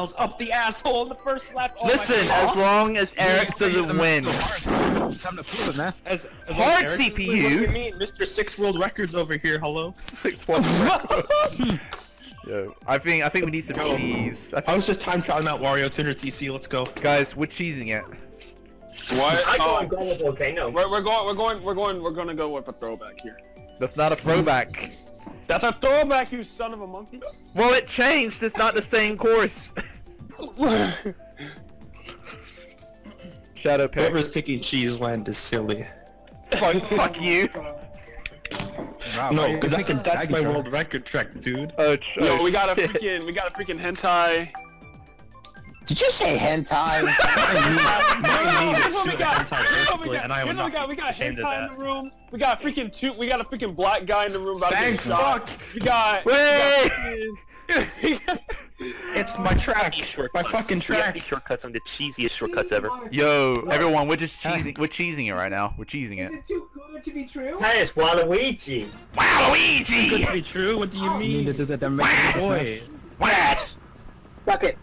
up the asshole in the first lap. Oh Listen, as long as Erick doesn't win. Time to prove it, man. As, as Hard Erick- CPU. What do you mean, Mr. Six World Records over here? Hello. Six one. Yo, I think I think we need some cheese. I I was just time trialing out Wario 200 CC. Let's go. guys, we're cheesing it. What? I Oh, go go with volcano. we're, we're going. We're going. We're going. We're gonna go with a throwback here. That's not a throwback. That's a throwback, you son of a monkey. Well, it changed. It's not the same course. Shadow pick. Whoever's picking Cheeseland is silly. Fuck, fuck you. Wow, No, because I picking can. That's my Maggie world record track, dude. Oh, tr- Yo, oh, we got a freaking. We got a freaking hentai. Did you say hentai? we got. hentai Here's what we perfectly, got. and I Here's am what we not got. We got ashamed of hentai in that. the room. We got a freaking two. We got a freaking black guy in the room about to get Thanks, shot. fuck. We got. Wait! It's my track. My fucking We got track. these shortcuts. I'm the cheesiest shortcuts ever. Yo, everyone, we're just cheesing. We're cheesing it right now. We're cheesing it. it too good to be true? Hey, it's Waluigi. Wow, Good to Luigi! be true. What do you You need to mean? do that. Then make it Boy. Wah! Suck it.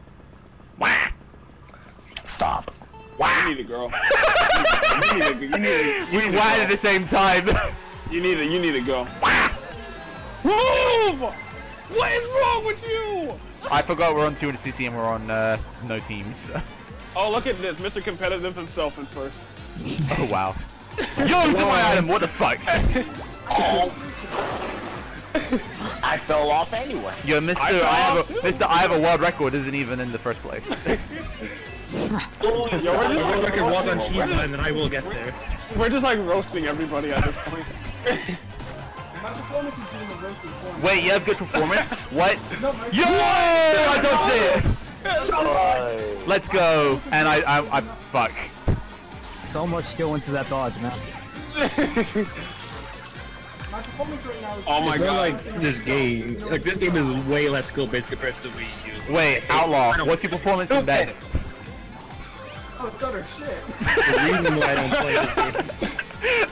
Wah! Stop. You need a girl. you need a. You need a. We whacked at the same time. You need a. You need to go. Move! What is wrong with you? I forgot we're on 200cc and we're on uh, no teams. Oh, look at this. Mr. Competitive himself in first. Oh wow. Yo, to my item. What the fuck? I fell off anyway. Yo, Mister, I, I have thought- a Mister, I have a world record. Isn't even in the first place. Yo, we're just, My world like, record was on cheese Cheeseland, and I will get there. We're just like roasting everybody at this point. My performance is being a roasted form. Wait, you have good performance? What? No, my Yo! I dodged it. Let's go. And I, I, I, fuck. So much skill into that dodge, man. my performance right now is Oh my god. like this game. Like this game is way less skill based compared to Wii U. Wait, Outlaw. What's your performance in bed? Oh it's utter shit. The reason why I don't play this game.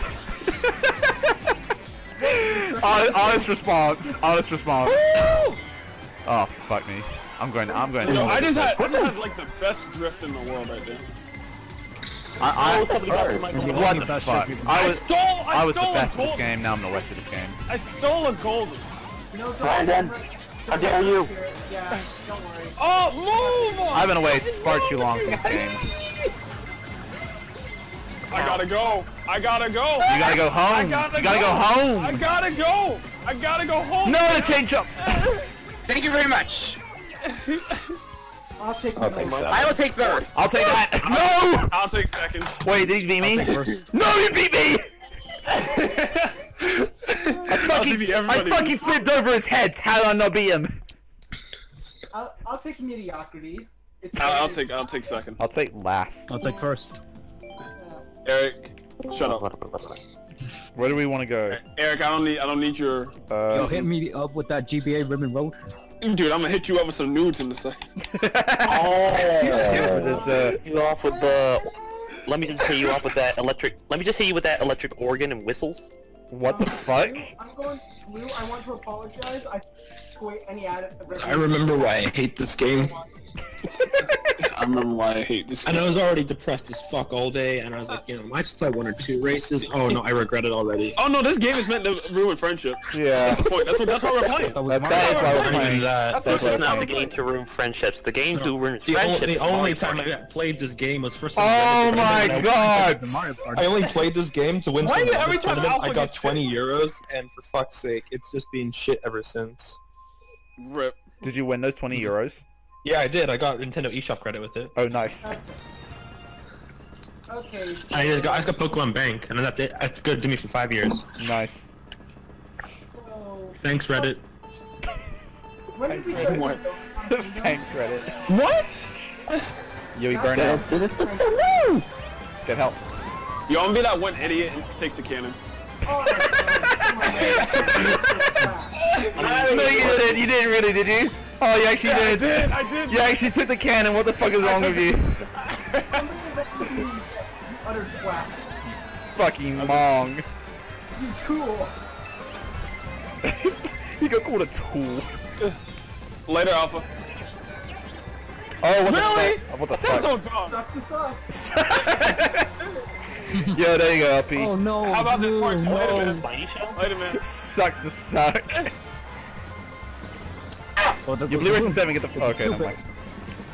Hon- Honest response. Honest response. Oh fuck me. I'm going. I'm going. Yo, I just had, I just had like the best drift in the world I there. I, I, what the Best fuck? drift. I I was. stole, I, I was the stole best a of this game. Now I'm the worst of this game. I stole a golden. No, don't Brandon, how dare you? Yeah, don't worry. Oh, move! I've been away far too long from this game. I gotta go. I gotta go. You gotta go I home. gotta You gotta go I home. I gotta go. I gotta go home. No, the change up. Thank you very much. I'll take I'll take seven. I will take third. I'll take that. No. I'll take second. Wait, did he beat me? No, you beat me. I fucking, I fucking flipped over his head. How did I not beat him? I'll, I'll take mediocrity. I'll, I'll take. I'll take second. I'll take last. I'll take first. Erick, shut up. Where do we want to go? Erick, I don't need. I don't need your. Yo, Uh, hit me up with that GBA Ribbon Road. Dude, I'm gonna hit you up with some nudes in a second. yeah, this, uh, You off with the. Let me just hit you off with that electric. Let me just hit you with that electric organ and whistles. what the fuck? I'm going blue. I want to apologize. I quit any ad. I remember why I hate this game. I remember why I hate this. And I was already depressed as fuck all day, and I was like, you know, might just play one or two races. Oh no, I regret it already. Oh no, this game is meant to ruin friendships. Yeah. That's the point. That's what. That's why we're playing. That That, that is why we're I playing. knew that. That's This what is we're not the game to ruin friendships. The game to ruin The only, friendships. the only time Party. I played this game was for some Oh my god! the Mario Party. I only played this game to win Why some did every time tournament. Alpha I got gets 20 euros, and for fuck's sake, it's just been shit ever since. Rip. Did you win those 20 mm-hmm. euros? Yeah, I did. I got Nintendo eShop credit with it. Oh, nice. Uh, okay. So, I just got, I just got Pokemon Bank, and that's it. That's good to me for five years. Nice. so Thanks, Reddit. when did we start? What? Thanks, Reddit. What? Yo, you burned out. Get help. You want to be that one idiot and take the cannon? Oh, No, you didn't. You didn't really, did you? Oh, you actually I did. did. I did. You actually took the cannon. What the fuck is wrong with you? utter twat. Fucking mong. You tool. You got called a tool. Later, Alpha. Oh, what Really? the fuck? Oh, what the That's so fuck? dumb. Sucks to suck. Yo, there you go, Uppy. Oh no. How about this no. Wait a minute. Wait a minute. Sucks to suck. Oh, the- Your blue versus seven, get the fuck. Okay, never mind.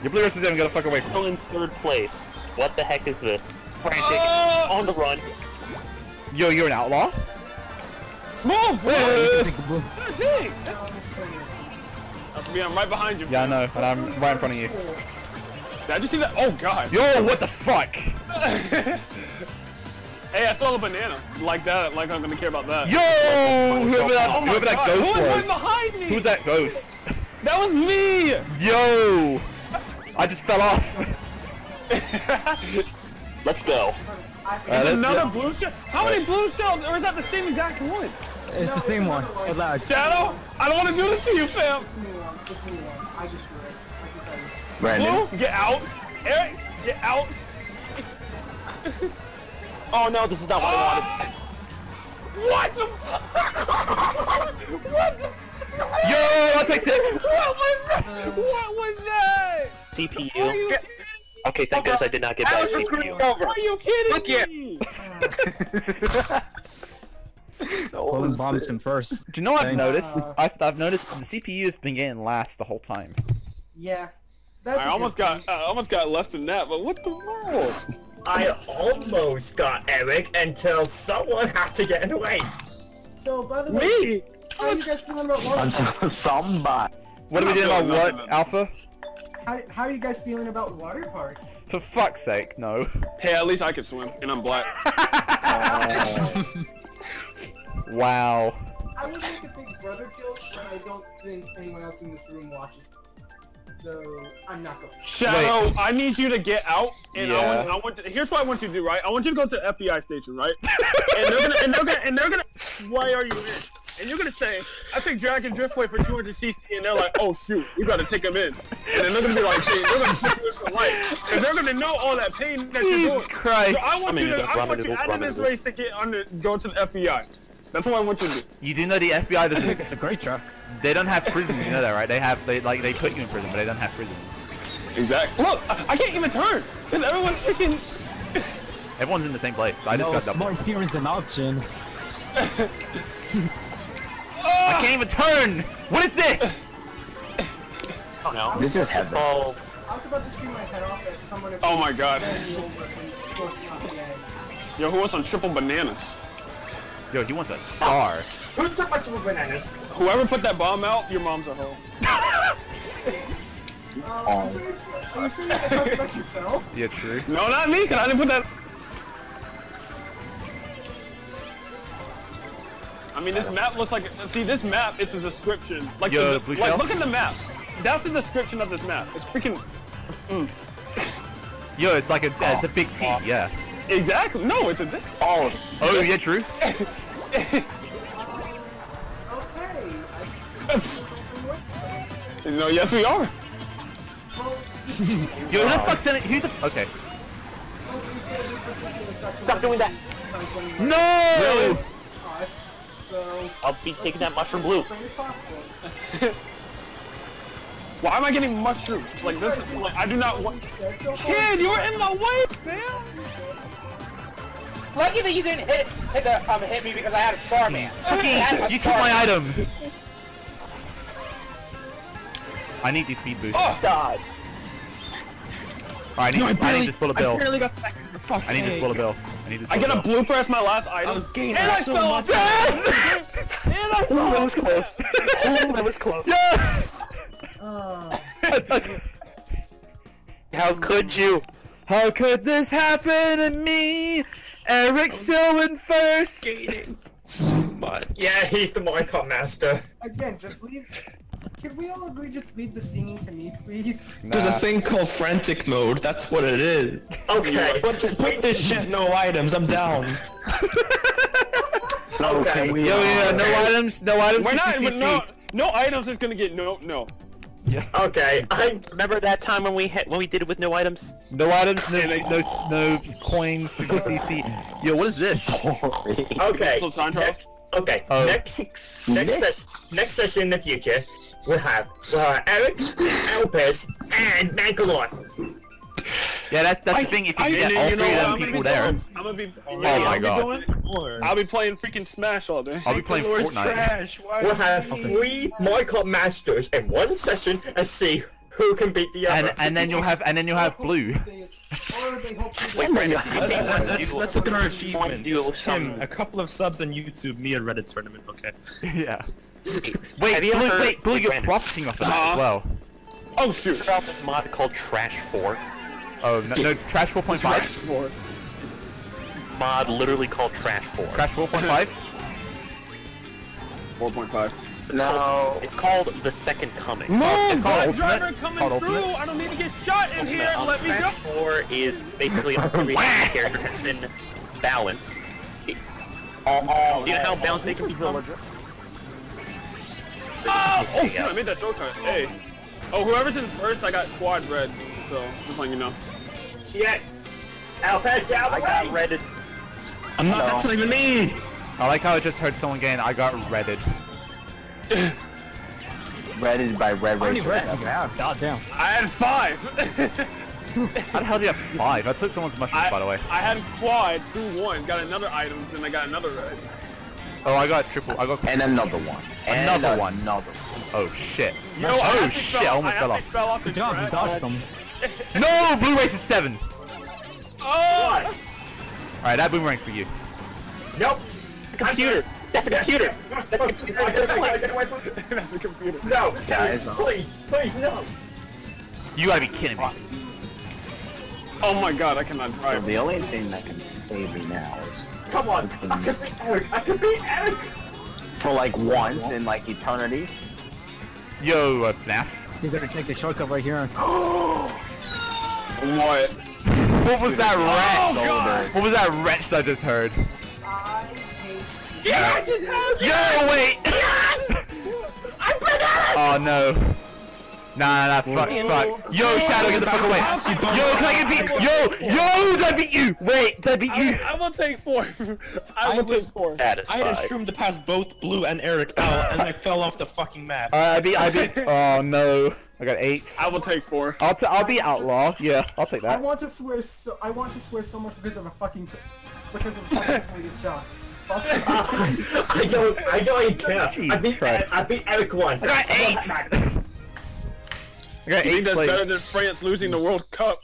Your blue versus seven, get the fuck away from. Still in third place. What the heck is this? Frantic. Oh! On the run. Yo, you're an outlaw? Move! Hey! Take the blue. God dang! Me, I'm right behind you. Yeah, I know, and I'm right in front of you. Did I just see that? Oh god. Yo, what the fuck? Hey, I stole a banana. Like that, like I'm gonna care about that. Yo, oh, whoever that, Oh whoever that ghost who was was. behind me? Who's that ghost? That was me! Yo, I just fell off. Let's go. Uh, let's- Another blue shell? How many blue shells? Or is that the same exact one? It's the same one. Hold on. Shadow, I don't want to do this to you, fam. It's me one. It's me one. I just read. I can tell you. Brandon. Blue, get out. Erick, get out. Oh no, this is not what I wanted. What the? what the? Yo, I'll take six. What was that? What was that? wanted. Are you, CPU. Okay, thank goodness I did not get I back was just screwed CPU. over. are you kidding Look here. me? Pulling bombs him first. Do you know what I've noticed? Uh, I've, I've noticed the CPU has been getting last the whole time. Yeah. That's I a almost got. I almost got less than that, but what the world? I almost got Erick until someone had to get in the way. So, by the way, Me? How are you guys feeling about water park? Until somebody. What are we doing about feeling what. Alpha? How, how are you guys feeling about water park? For fuck's sake, no. Hey, at least I can swim, and I'm black. Wow. I would make a big brother joke, but I don't think anyone else in this room watches. So, I'm not going. Shadow, I need you to get out, and I Yeah. want, I want. To, here's what I want you to do, right? I want you to go to the FBI station, right? and they're gonna, and they're gonna, and they're gonna. Why are you in? And you're gonna say, I picked Dragon Driftway for 200 CC, and they're like, oh shoot, we gotta take him in. And then they're gonna be like, shit, they're gonna put you in for life, and they're gonna know all that pain that you're Jesus doing. Christ. So I want I mean, you to, I want you noodles, out of this race to get under, go to the FBI. That's what I want you to do. You do know the FBI doesn't. It's a great truck. they don't have prisons. You know that, right? They have. They like they put you in prison, but they don't have prisons. Exactly. Look, I, I can't even turn, cause everyone's freaking. Everyone's in the same place. I just no, got double. more experience an option. I can't even turn. What is this? Oh no. This is heaven. Oh, I was about to scream my head off at someone Oh my god. ran me over and forced me off the edge. Yo, who wants some triple bananas? Yo, he wants a star. Who took my triple bananas? Whoever put that bomb out, your mom's a hoe. Um, are you sure you can talk about yourself? Yeah, true. No, not me, cause I didn't put that. Mean, this map looks like. See, this map is a description. Like, Yo, the, like shell? look at the map. That's the description of this map. It's freaking. Mm. Yo, it's like a. It's a big T. Yeah. Exactly. No, it's a. Oh, Oh, yeah, true. Okay. No, yes, we are. Yo, who the fuck sent it? Who the? Okay. Stop doing that. No. Us, so I'll be taking that mushroom blue. as as. Why am I getting mushrooms? Like this. Is, like I do not want. Said so. Kid, you were in my way, man. Lucky that you didn't hit hit, the, um, hit me because I had a Starman. I had You took my item. I need these speed boosts. Oh God. Alright, I need, I need this bullet I bill. barely got second. For fuck's I need this bullet bill. I need this I get a bill. blooper as my last item. I was gaining and I so fell much. off. Yes! And I fell that was close. oh, that was close. Yeah! Uh, How could you? How could this happen to me? Erick still in first. Skating so much. Yeah, he's the Minecraft master. again, just leave. Can we all agree just leave the singing to me, please? There's a thing called frantic mode. That's what it is. Okay. Put, put this shit no items. I'm down. So Okay. can we? Yo, yeah, no items, no items. We're not. CC. no, no items is gonna get no, no. Yeah. Okay, I Remember that time when we had when we did it with no items? No items, no, no, no coins, 50 CC. Yo, what is this? okay. So Sandro, Next, okay. Oh. Next next ses- next session in the future, we have uh, Erick, Elpis, and Mangalore. Yeah, that's that's the thing. If you And get then, all you three know of them people gonna there, be? I'm gonna be. Oh yeah, my I'll be God. doing- I'll be playing freaking Smash all day. I'll be playing Lord's Fortnite. trash. Why We'll have three Minecraft masters in one session and see who can beat the And other. and then you'll have and then you'll have blue. Or they hope to Wait, Brandon, do you Let's, let's look at our achievements. some- Tim, a couple of subs on YouTube, me a Reddit tournament, okay. yeah. Have Wait, you blue, ever- wait, blue, you're Brandon. profiting off of that as uh-huh. well. Oh shoot. about this mod called Trash 4? Oh no, no Trash 4.5. More. Mod literally called Trash 4. Trash 4.5. 4.5. No. It's called The Second Coming. It's called, it's called Blood Ultimate. driver coming called through. Ultimate. I don't need to get shot in here. Um, Let me go. 4 is basically a reason the character has been balanced. It- Oh, you know how balanced they can become? Oh, oh shit, I made that shortcut. Hey. Oh, whoever's in first, I got quad red. So, just letting you know. Yeah. Elpis, get out I of the got way! redded. I'm not, that's not even me! I like how I just heard someone getting I got redded. Redded by Red How many Racer. reds do you have? God damn. I had five. How the hell do you have five? I took someone's mushrooms I, by the way. I had quad through one, got another item, then I got another red. Oh, I got triple. I got And another one. And Another one. Another. Oh shit. Yo, I oh actually shit! Fell, I almost I fell off. fell off the Good job, you dodged them. No, blue race is seven. Oh! All right, that boomerang's for you. Nope. Computer! That's a computer! That's a computer. Get away, get away from That's a computer. No, Guys, please, please, no. You gotta be kidding me. Oh my god, I cannot So drive. the only thing that can save me now is Come on, I can beat Erick. I can beat Erick. for like once in like eternity. Yo, uh, FNAF. You better take the shortcut right here. What? What was that wretch? Oh god! What was that wretch I just heard? I hate Yes! Yo, wait! Oh no. Nah, nah, nah, fuck, fuck. Yo, Shadow, get the fuck away. Yo, can I get beat? Yo, yo, did I beat you? Wait, did I beat you? I, I will take four. I will take was- four. I had a shroom to pass both Blue and Erick out, and I fell off the fucking map. Alright, I beat, I beat. Oh no. I got eight. I will take four. I'll, t- I'll be Outlaw. Yeah, I'll take that. I want to swear so I want to swear so much because of a fucking because of a fucking target shot. Fuck. I don't, I don't even care. I beat, Christ. I beat Erick once. I got eight. I got You think eight that's better than France losing the World Cup?